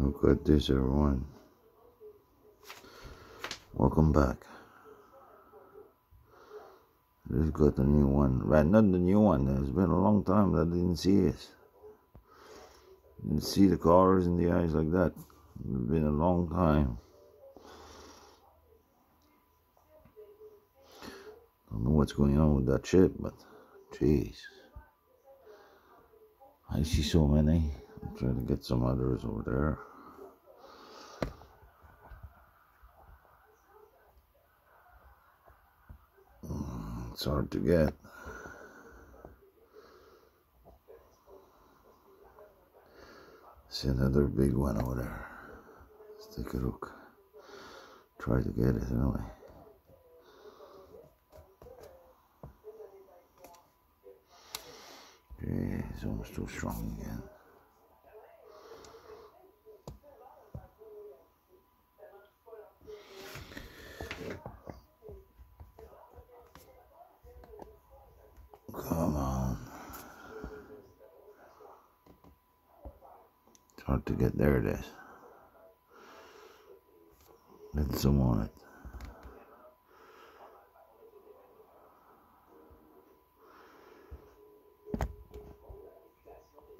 Look at this, everyone. Welcome back. Just got the new one. Right, not the new one. It's been a long time that I didn't see it. Didn't see the colors in the eyes like that. It's been a long time. I don't know what's going on with that ship, but jeez. I see so many. I'm trying to get some others over there. It's hard to get. See another big one over there. Let's take a look. Try to get it anyway. Yeah, it's almost too strong again. Hard to get there, it is. Get some on it.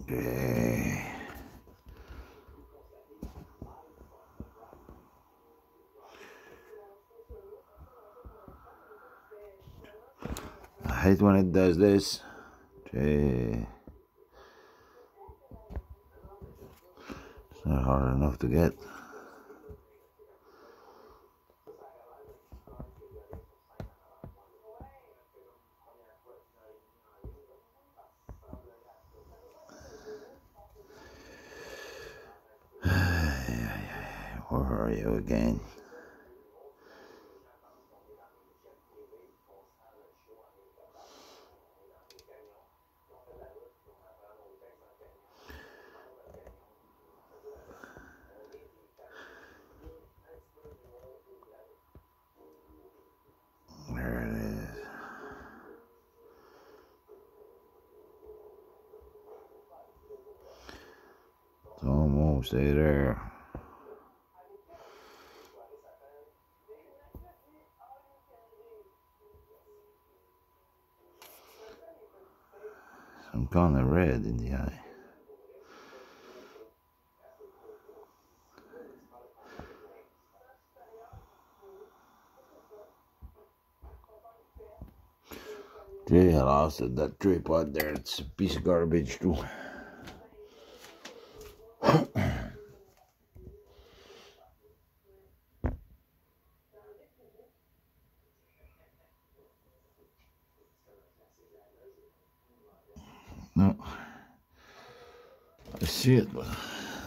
Yeah. I hate when it does this. Yeah. Not hard enough to get. Where are you again? It's almost there. I'm kind of red in the eye. Yeah, I lost. That tripod there, it's a piece of garbage too. No. I see it, but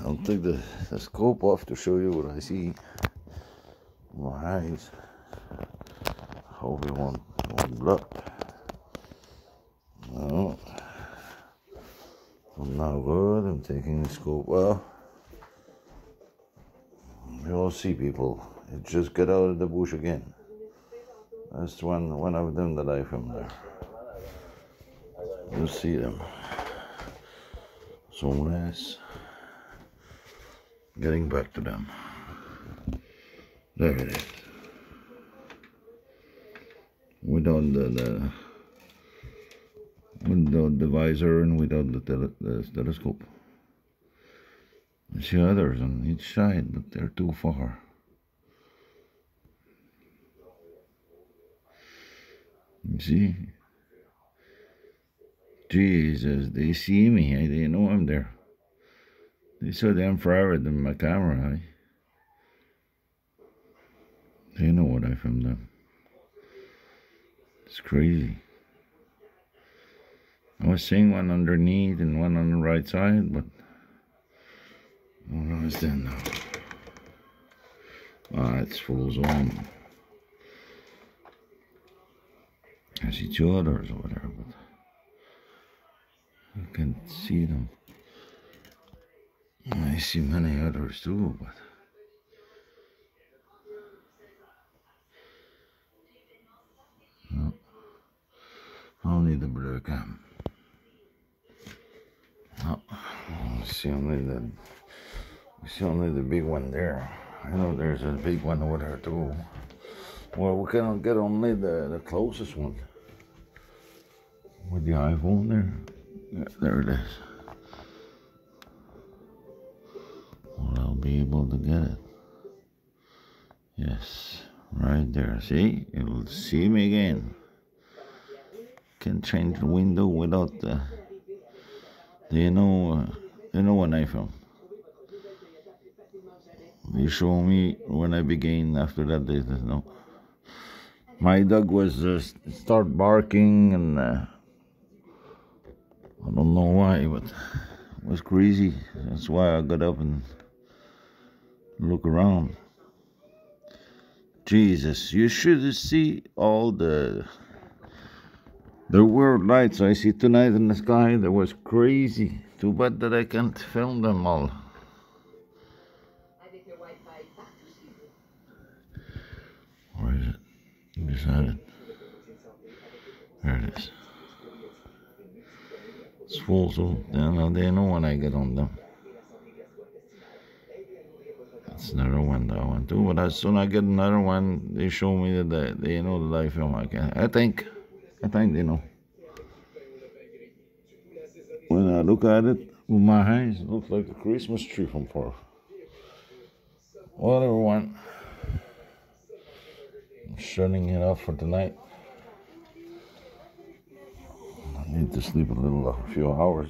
I'll take the, the scope off to show you what I see. My eyes. Hope it won't, won't block. No. I'm now good. I'm taking the scope off. You'll see people. It just get out of the bush again. That's one one of them that I filmed there. You'll see them. So less. Getting back to them. There it is. Without the, the without the visor and without the, tele, the telescope. I see others on each side, but they're too far. You see? Jesus, they see me. I they know I'm there. They so damn far than my camera. I, they know what I filmed them. It's crazy. I was seeing one underneath and one on the right side, but I don't understand now. Ah, it's full zone. I see two others over there, I can't see them. I see many others too, but no. Need the blue cam. No, I see only the It's only the big one there. I know there's a big one over there too. Well, we can get only the, the closest one. With the iPhone there. Yeah, there it is. Well, I'll be able to get it. Yes, right there. See? It'll see me again. Can change the window without the... Do you know, uh, you know what iPhone? You show me when I begin after that they no. My dog was uh, start barking and uh, I don't know why, but it was crazy. That's why I got up and look around. Jesus, you should see all the the world lights I see tonight in the sky. That was crazy. Too bad that I can't film them all. Where is it? Beside it. There it is. It's full, so they know, when I get on them. That's another one that I want oh, to. But as soon as I get another one, they show me that they, they know that I film. Can. I think, I think they know. When I look at it with my eyes, it looks like a Christmas tree from far. Whatever one. I'm shutting it off for tonight. I need to sleep a little, a few hours.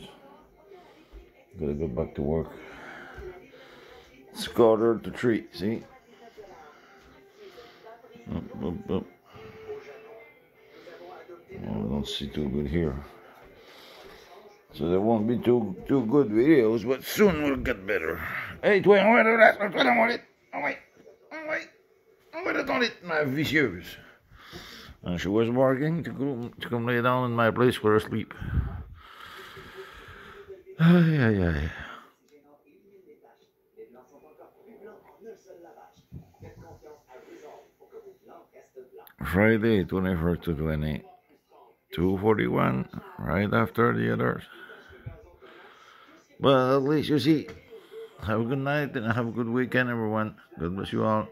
Gotta go back to work. Scattered the tree, see? Oh, I don't see too good here. So there won't be too too good videos, but soon we'll get better. Hey, toi, on va de va, on va dans lit, ma vicieuse. And she was barking to go to come lay down in my place for a sleep. Ay, ay, ay. Friday, 21st to 20, 241, right after the others. But at least you see. Have a good night and have a good weekend, everyone. God bless you all.